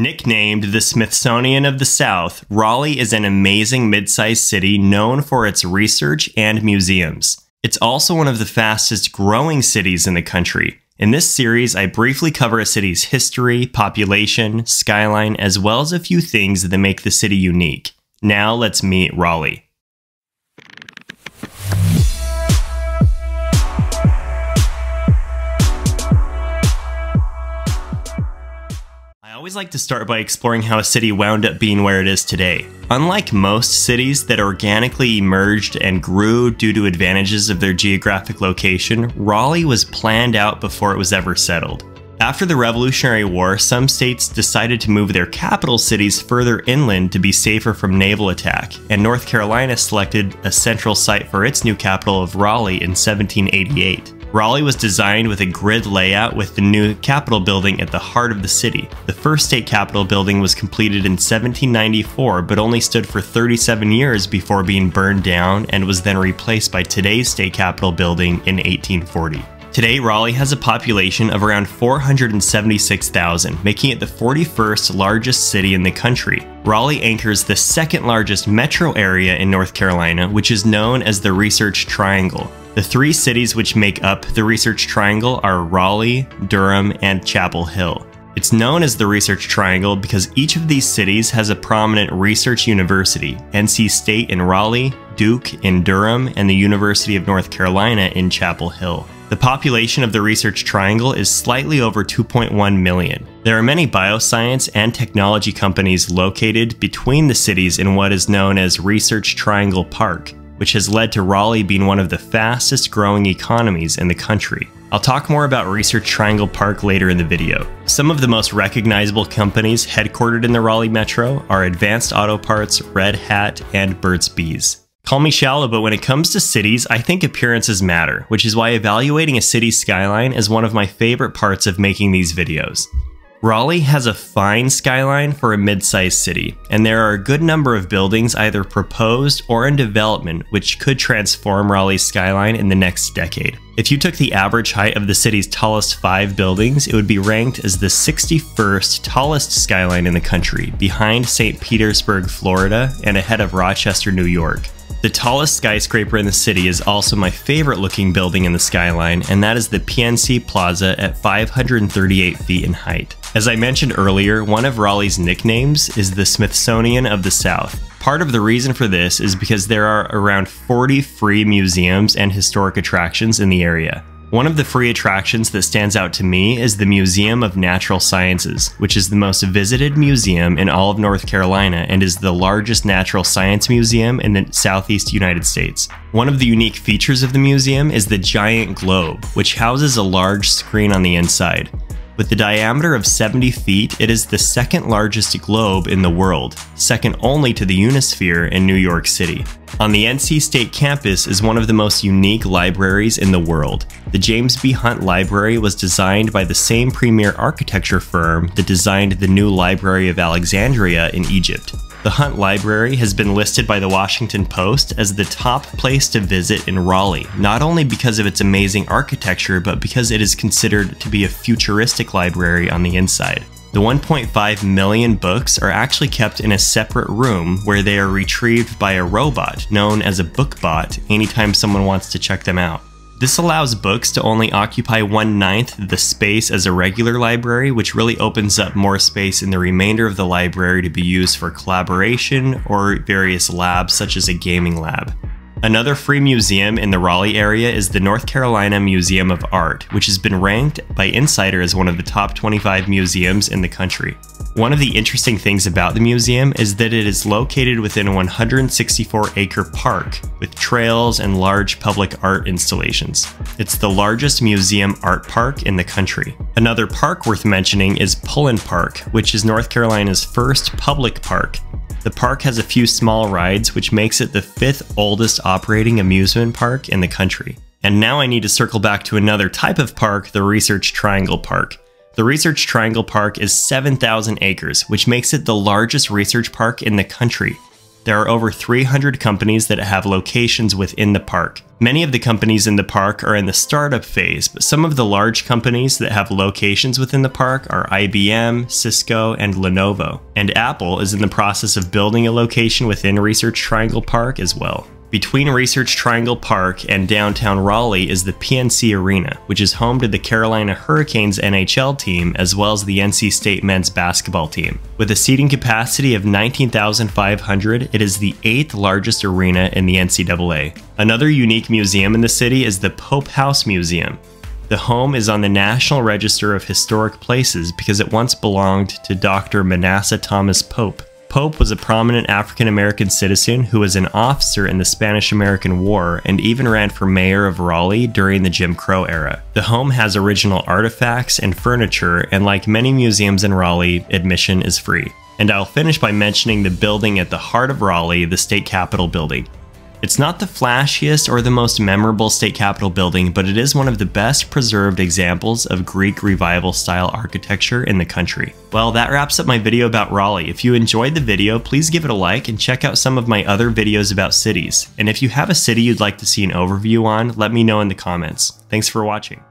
Nicknamed the Smithsonian of the South, Raleigh is an amazing mid sized city known for its research and museums. It's also one of the fastest growing cities in the country. In this series, I briefly cover a city's history, population, skyline, as well as a few things that make the city unique. Now let's meet Raleigh. Always like to start by exploring how a city wound up being where it is today. Unlike most cities that organically emerged and grew due to advantages of their geographic location, Raleigh was planned out before it was ever settled. After the Revolutionary War, some states decided to move their capital cities further inland to be safer from naval attack, and North Carolina selected a central site for its new capital of Raleigh in 1788. Raleigh was designed with a grid layout with the new Capitol building at the heart of the city. The first state capitol building was completed in 1794 but only stood for 37 years before being burned down and was then replaced by today's state capitol building in 1840. Today, Raleigh has a population of around 476,000, making it the 41st largest city in the country. Raleigh anchors the second largest metro area in North Carolina, which is known as the Research Triangle. The three cities which make up the Research Triangle are Raleigh, Durham, and Chapel Hill. It's known as the Research Triangle because each of these cities has a prominent research university NC State in Raleigh, Duke in Durham, and the University of North Carolina in Chapel Hill. The population of the Research Triangle is slightly over 2.1 million. There are many bioscience and technology companies located between the cities in what is known as Research Triangle Park, which has led to Raleigh being one of the fastest growing economies in the country. I'll talk more about Research Triangle Park later in the video. Some of the most recognizable companies headquartered in the Raleigh metro are Advanced Auto Parts, Red Hat, and Burt's Bees. Call me shallow, but when it comes to cities, I think appearances matter, which is why evaluating a city's skyline is one of my favorite parts of making these videos. Raleigh has a fine skyline for a mid-sized city, and there are a good number of buildings either proposed or in development which could transform Raleigh's skyline in the next decade. If you took the average height of the city's tallest five buildings, it would be ranked as the 61st tallest skyline in the country, behind St. Petersburg, Florida, and ahead of Rochester, New York. The tallest skyscraper in the city is also my favorite looking building in the skyline, and that is the PNC Plaza at 538 feet in height. As I mentioned earlier, one of Raleigh's nicknames is the Smithsonian of the South. Part of the reason for this is because there are around 40 free museums and historic attractions in the area. One of the free attractions that stands out to me is the Museum of Natural Sciences, which is the most visited museum in all of North Carolina and is the largest natural science museum in the southeast United States. One of the unique features of the museum is the giant globe, which houses a large screen on the inside. With a diameter of 70 feet, it is the second largest globe in the world, second only to the Unisphere in New York City. On the NC State campus is one of the most unique libraries in the world. The James B. Hunt Library was designed by the same premier architecture firm that designed the new Library of Alexandria in Egypt. The Hunt Library has been listed by the Washington Post as the top place to visit in Raleigh, not only because of its amazing architecture, but because it is considered to be a futuristic library on the inside. The 1.5 million books are actually kept in a separate room where they are retrieved by a robot known as a bookbot anytime someone wants to check them out. This allows books to only occupy one ninth the space as a regular library, which really opens up more space in the remainder of the library to be used for collaboration or various labs such as a gaming lab. Another free museum in the Raleigh area is the North Carolina Museum of Art, which has been ranked by Insider as one of the top 25 museums in the country. One of the interesting things about the museum is that it is located within a 164 acre park with trails and large public art installations. It's the largest museum art park in the country. Another park worth mentioning is Pullen Park, which is North Carolina's first public park the park has a few small rides, which makes it the fifth oldest operating amusement park in the country. And now I need to circle back to another type of park, the Research Triangle Park. The Research Triangle Park is 7,000 acres, which makes it the largest research park in the country. There are over 300 companies that have locations within the park. Many of the companies in the park are in the startup phase, but some of the large companies that have locations within the park are IBM, Cisco, and Lenovo. And Apple is in the process of building a location within Research Triangle Park as well. Between Research Triangle Park and downtown Raleigh is the PNC Arena, which is home to the Carolina Hurricanes NHL team as well as the NC State men's basketball team. With a seating capacity of 19,500, it is the eighth largest arena in the NCAA. Another unique museum in the city is the Pope House Museum. The home is on the National Register of Historic Places because it once belonged to Dr. Manasseh Thomas Pope. Pope was a prominent African American citizen who was an officer in the Spanish American War and even ran for mayor of Raleigh during the Jim Crow era. The home has original artifacts and furniture, and like many museums in Raleigh, admission is free. And I'll finish by mentioning the building at the heart of Raleigh, the State Capitol building. It's not the flashiest or the most memorable state capitol building, but it is one of the best preserved examples of Greek revival style architecture in the country. Well, that wraps up my video about Raleigh. If you enjoyed the video, please give it a like and check out some of my other videos about cities. And if you have a city you'd like to see an overview on, let me know in the comments. Thanks for watching.